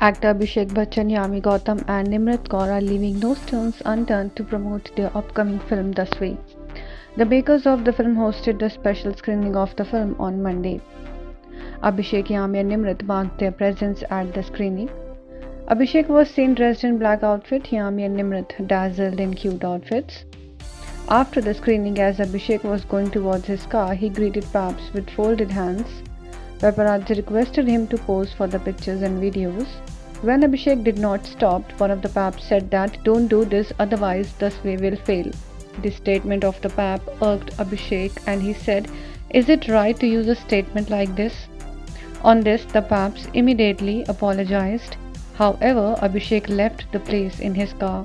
Actor Abhishek Bachchan, Yami Gautam, and Nimrat Kaur are leaving no stones unturned to promote their upcoming film Dasvi. The makers of the film hosted the special screening of the film on Monday. Abhishek, Yami, and Nimrat marked their presence at the screening. Abhishek was seen dressed in black outfit, Yami and Nimrat dazzled in cute outfits. After the screening, as Abhishek was going towards his car, he greeted Paps with folded hands. Paparazzi requested him to pose for the pictures and videos. When Abhishek did not stop, one of the Paps said that don't do this otherwise Dasvi will fail. The statement of the Pap irked Abhishek and he said, Is it right to use a statement like this? On this, the Paps immediately apologized. However, Abhishek left the place in his car.